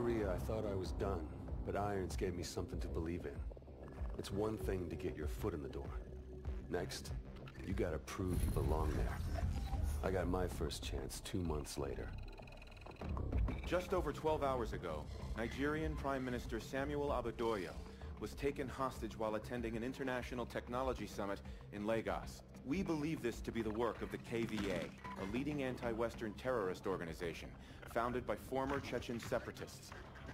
Korea, I thought I was done, but Irons gave me something to believe in. It's one thing to get your foot in the door. Next, you gotta prove you belong there. I got my first chance two months later. Just over 12 hours ago, Nigerian Prime Minister Samuel Abadoyo was taken hostage while attending an international technology summit in Lagos. We believe this to be the work of the KVA, a leading anti-Western terrorist organization founded by former Chechen separatists.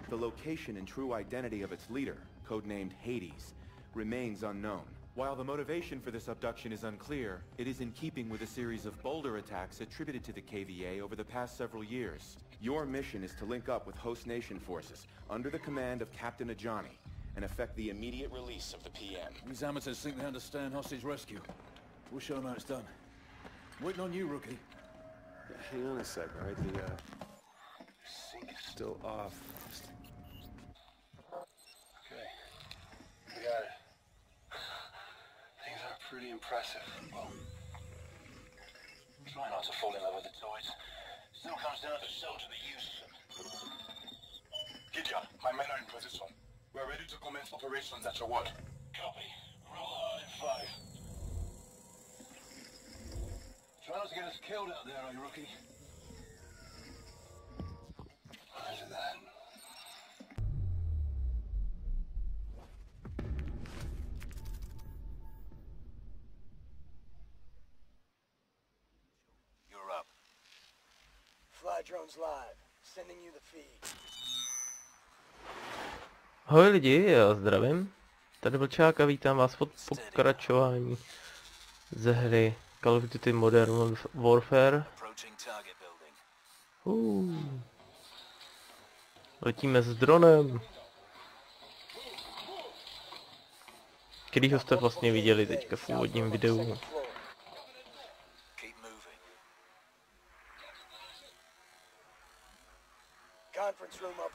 The location and true identity of its leader, codenamed Hades, remains unknown. While the motivation for this abduction is unclear, it is in keeping with a series of bolder attacks attributed to the KVA over the past several years. Your mission is to link up with host nation forces under the command of Captain Ajani and effect the immediate release of the PM. These amateurs think they understand hostage rescue. We'll show them how it's done. Waiting on you, rookie. Yeah, hang on a sec, all right? The, uh... Sync is still off. Okay. We got it. Things are pretty impressive. Well, try not to fall in love with the toys. Still comes down to show to the use of them. Gideon, my men are in position. We're ready to commence operations at your word. Copy. Roll hard in five. Try not to get us killed out there, rookie? Roger that. You're up. Fly drones live. Sending you the feed. Ahoj lidi, já zdravím. Tady Vlčák a vítám vás pod pokračování ze hry Call of Duty Modern Warfare. Uh. Letíme s dronem. Kterýho jste vlastně viděli teďka v úvodním videu.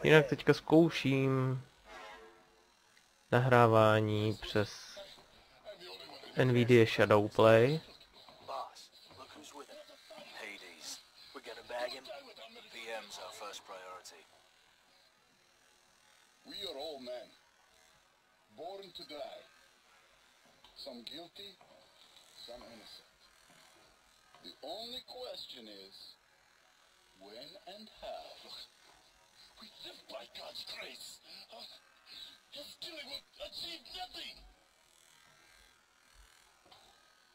Jinak teďka zkouším nahrávání přes NVIDIA Shadowplay. Gotta him. PM's our first priority. We are all men, born to die. Some guilty, some innocent. The only question is, when and how. We live by God's grace. His killing will achieve nothing.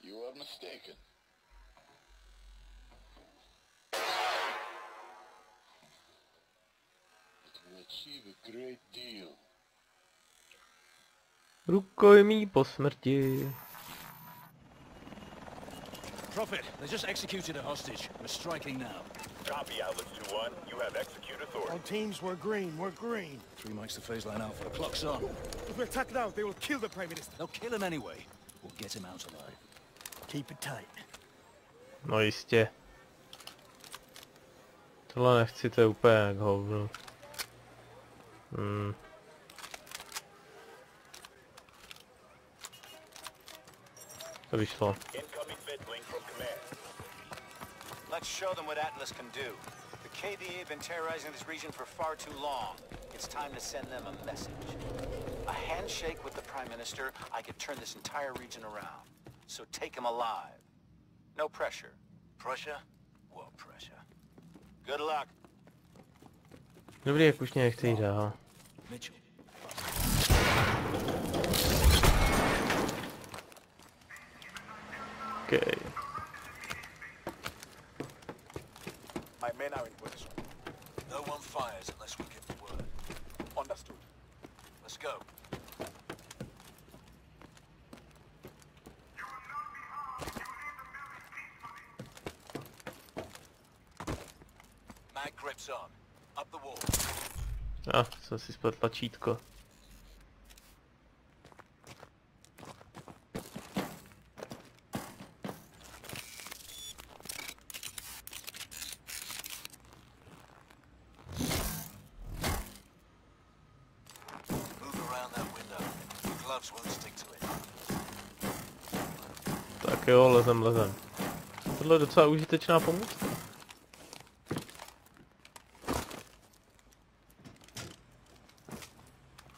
You are mistaken. Achieve a great deal. Rukojmí po smrti. Prophet, they just executed a hostage. We're striking now. Copy, Atlas 2-1. You have execute authority. Our teams were green, we're green. Three makes the phase line out for The clock's on. If we attack now, they will kill the Prime Minister. They'll kill him anyway. We'll get him out alive. Keep it tight. No jistě. Tohle nechci, to je úplně jak hovno. Hmm. To vyšlo. Incoming vid from command. Let's show them what Atlas can do. The KVA have been terrorizing this region for far too long. It's time to send them a message. A handshake with the Prime Minister, I could turn this entire region around. So take him alive. No pressure. Pressure? Well, pressure. Good luck. Dobrý, jak už mě nechce jít dál. Mitchell. Okay. My men are in position. No one fires unless we give the word. Understood. Let's go. You will not be harmed you will end the village peacefully. Mag grips on. Up the wall. A, ah, jsem si spletl tlačítko. Tak jo, lezem, lezem. Tohle je docela užitečná pomůcka. Tak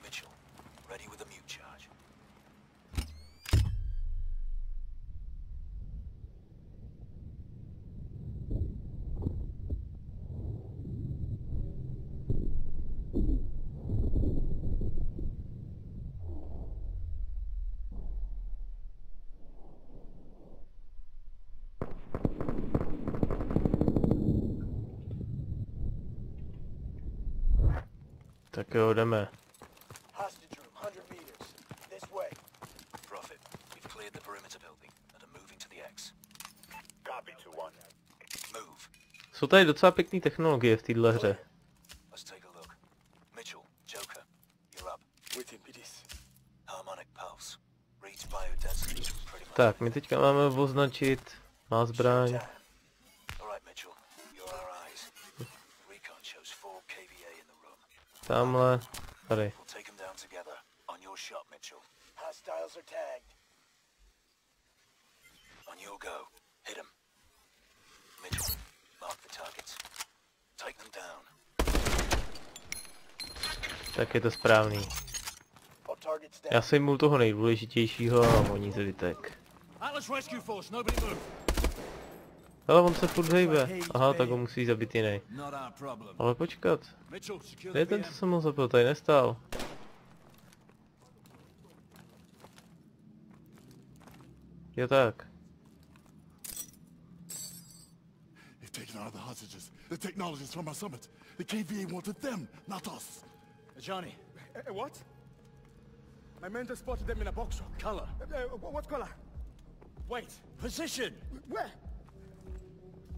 jo, jdeme. Hostage room, 100 meters. This way. Prophet, we've cleared the perimeter building and are moving to the X. Copy 2-1. Move. Jsou tady docela pěkné technologie v téhle hře. Let's take a look. Mitchell, Joker, you're up. With him, it is. Harmonic pulse. Reads biodensity. Pretty much. Tak, my teďka máme označit, má zbraň. Them down. Tak je to správný. All targets down. Já jsem mu toho nejdůležitějšího a oni zbytek. Atlas Rescue Force, nobody move. Ale on se furt hejbe. Aha, tak ho musí zabít jiný. Ale počkat, kde je ten, co jsem ho zabil, tady nestál. Jo tak. They've taken out the hostages. The technologists from our summit. The KVA wanted them, not us. Johnny, Uh, what? My men just spotted them in a box truck. color, Uh, uh, what color? Wait, position. where?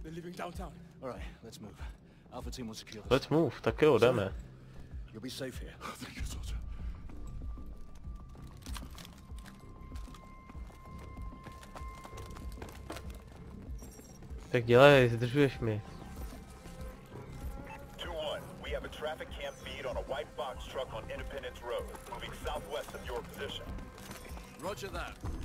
They're leaving downtown. All right, let's move. Alpha team will secure this. Let's move, tak jo, jdeme. You'll be safe here. Thank you, soldier. Tak dělej, zdržuješ mi. 2-1, we have a traffic cam feed on a white box truck on Independence Road, moving southwest of your position. Roger that.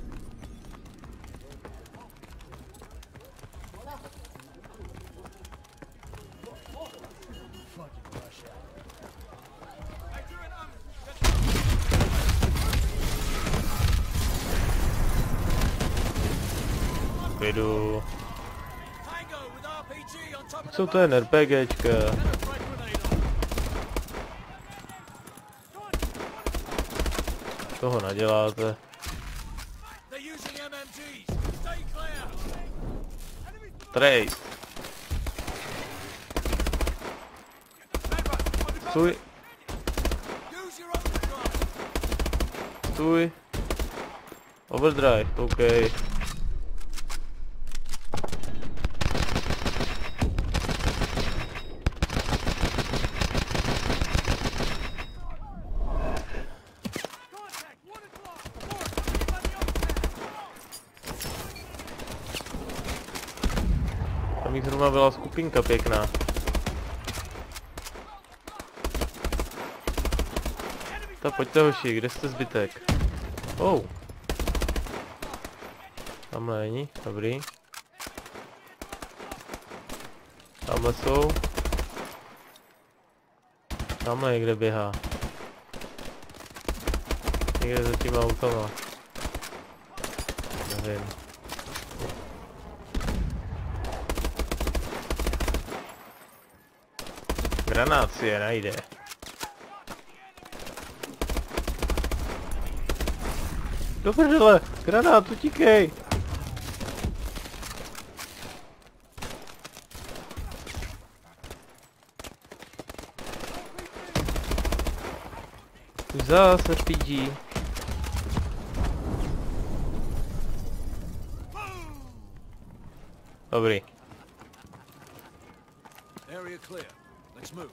Of Co to je RPGčka? Toho naděláte. Trace. Stůj, stůj. Overdrive, OK. Tam jich skupinka pěkná. Tak pojďte hoši, kde jste zbytek? Oh. Tamhle není, dobrý. Tamhle jsou. Tamhle někde běhá. Někde za těma autama. Nevím. Granát si je najde. Do granát, utíkej! Zase PG. Dobrý. Area clear. Let's move.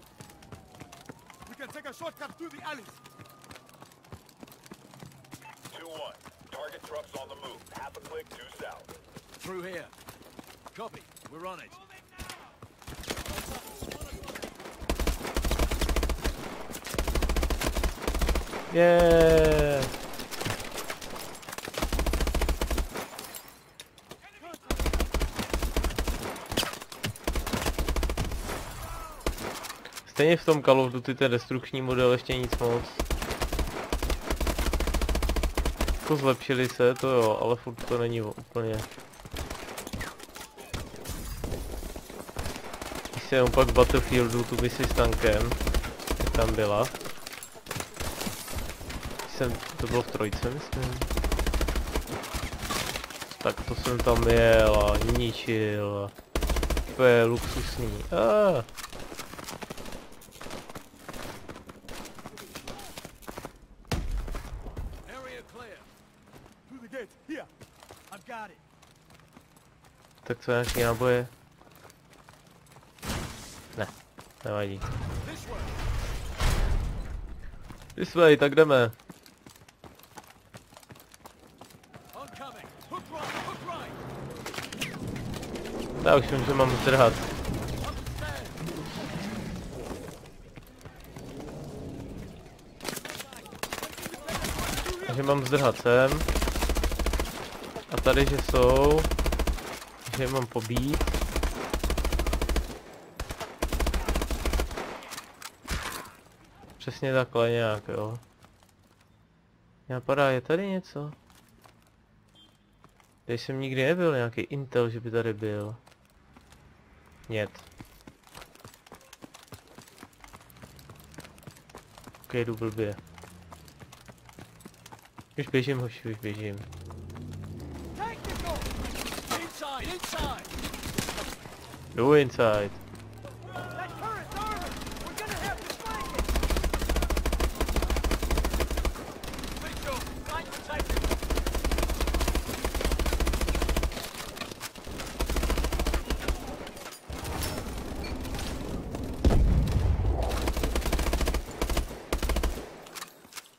We can take a shortcut through the alleys. 2-1, target truck's on the move, half a click due south. Through here. Copy. We're on it. Yeah. Stejně v tom Call of Duty ten destrukční model ještě nic moc. Jako zlepšili se, to jo, ale furt to není úplně. Když se jenom pak v Battlefieldu tu misi s tankem, jak tam byla. Jsem, to bylo v trojce, myslím. Tak to jsem tam jel a ničil. To je luxusní. Ah. it. Here. I've got it. Co, nějaký náboje? Ne, nevadí. This way. Tak jdeme. Já už vím, že mám zdrhat. Takže mám zdrhat sem. A tady, že jsou že mám pobít. Přesně takhle nějak, jo. Já padá, je tady něco? Tady jsem nikdy nebyl, nějaký intel, že by tady byl. Nět. Ok, jdu blbě. Už běžím, hoši, už běžím it. Mitchell, line protected.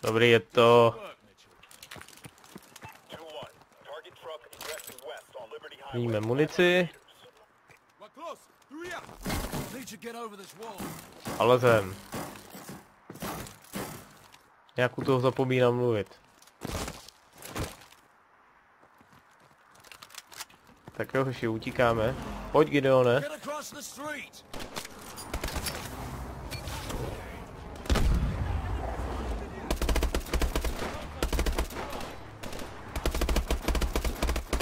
Dobrý je to. Work, Mitchell. 2-1. Target truck egressing west on Liberty Highway. Víme munici. We're close. Hurry up. Need to get over this wall. A lezem. Jak u toho zapomínám mluvit. Tak jo, hoši, utíkáme. Pojď, Gideone. Get across the street.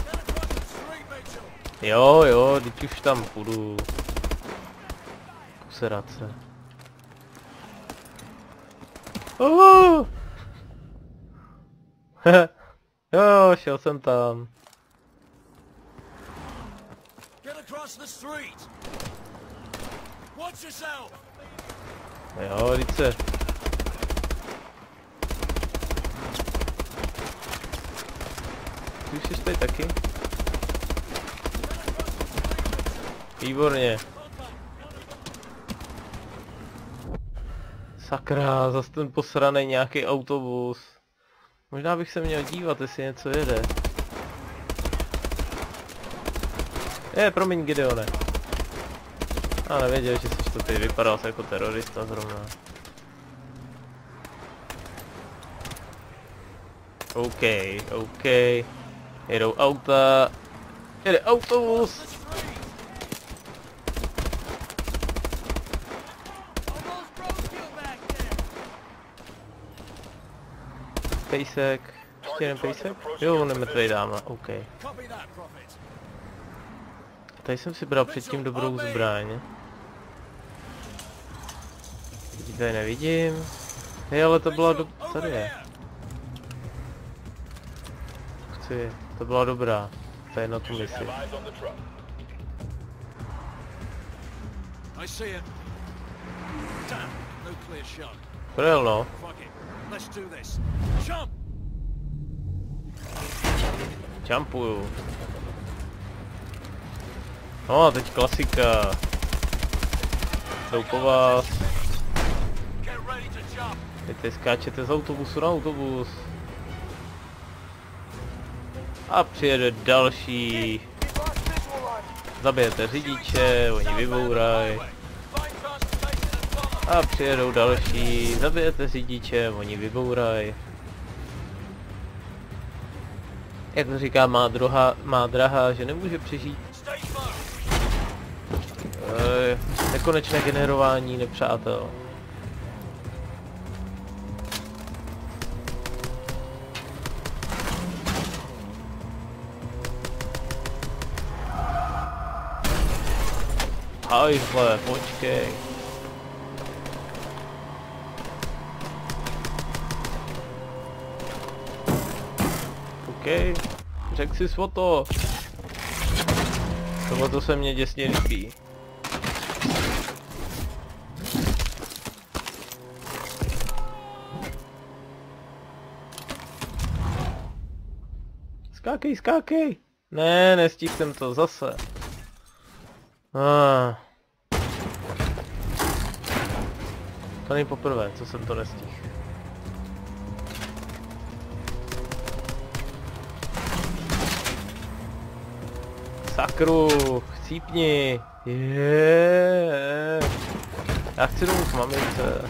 Get across the street, Mitchell. Jo, jo, teď už tam půjdu. Poserat se. Oh! jo, šel jsem tam. Jo, teď se. Ty už jsi tady taky? Výborně. Sakra, zas ten posraný nějaký autobus. Možná bych se měl dívat, jestli něco jede. Je, promiň Gideone. A nevěděl, že jsi to tady vypadal jsi jako terorista zrovna. OK, OK. Jedou auta. Jede autobus. Almost broke you back there. Pejsek. Ještě jeden pejsek? Jo, nemrtvej dáma, OK. Tady jsem si bral předtím dobrou zbraň. Teď tady nevidím. Hej, ale to byla do... Tady je. Chci, to byla dobrá. To je na tu misi. It. Damn, no Let's do this. Jump! Jumpuju. No a teď klasika. Jdou po vás. Teď skáčete z autobusu na autobus. A přijede další. Zabijete řidiče, oni vybouraj. A přijedou další, zabijete řidiče, oni vybouraj. Jak to říká má, droha, má drahá, že nemůže přežít e, nekonečné generování nepřátel. Hajzle, počkej. OK, řek si svoto. Tohle to se mě děsně líbí. Skákej, skákej! Ne, nestihl jsem to zase. Ah. To není poprvé, co jsem to nestihl. Sakru, chcípni. Yeah. Já chci domů k mamince.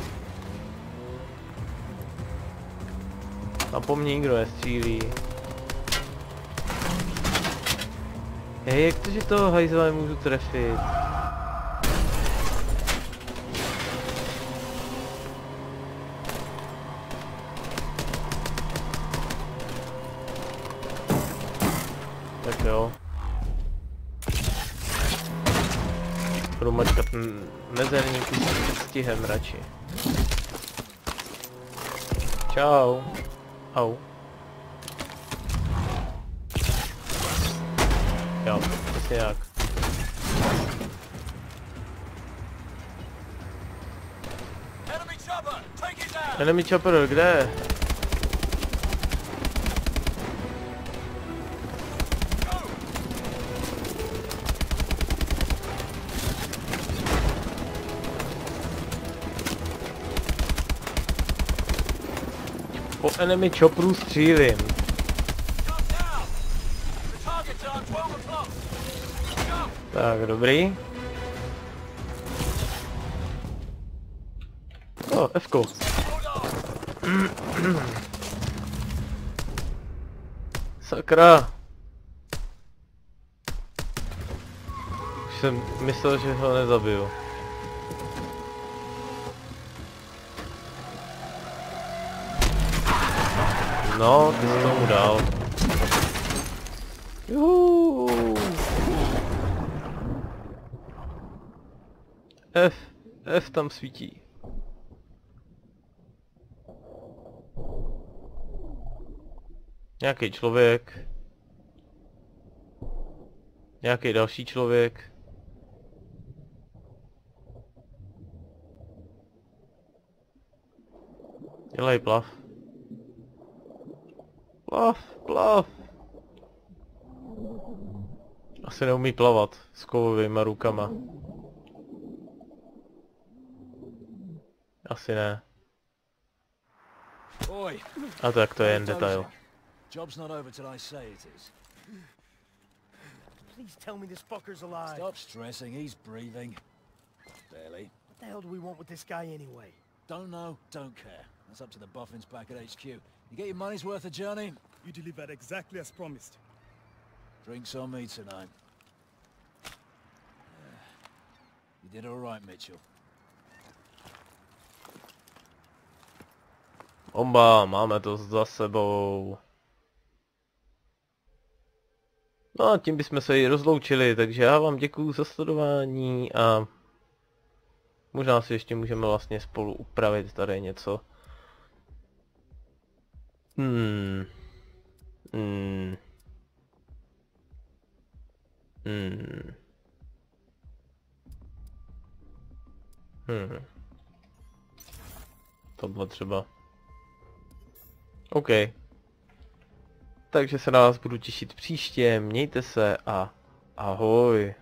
Tam po mně nikdo nestřílí. Hej, jak to, že toho hajzla můžu trefit? Budu mačkat mezerníky s předstihem radši. Čau. Au. Jo, přesně jak. Enemy chopper! Take it down! Enemy chopper, kde? Po enemy chopperu střílím. Jump down! The target's on 12 o'clock! Jump! Tak, dobrý. O, F-ko. Hold on! Sakra. Už jsem myslel, že ho nezabiju. No, ty jsi tomu dal. F, F tam svítí. Nějaký člověk. Nějaký další člověk. Dělej plav. Plav, plav. Asi neumí plavat s kovovými rukama. Asi ne. A tak to je jen detail. Job's not over till I say it is. Please tell me this fucker's alive. Stop stressing, he's breathing. Barely. What the hell do we want with this guy anyway? Don't know, don't care. That's up to the boffins back at HQ. You get your money's worth of journey? You delivered exactly as promised. Drinks on me tonight. You did all right, Mitchell. Bomba, máme to za sebou. No a tím bychom se i rozloučili, takže já vám děkuju za sledování a možná si ještě můžeme vlastně spolu upravit tady něco. Hmm. Hmm. Hmm. Hmm. Tohle třeba. OK. Takže se na vás budu těšit příště, mějte se a ahoj.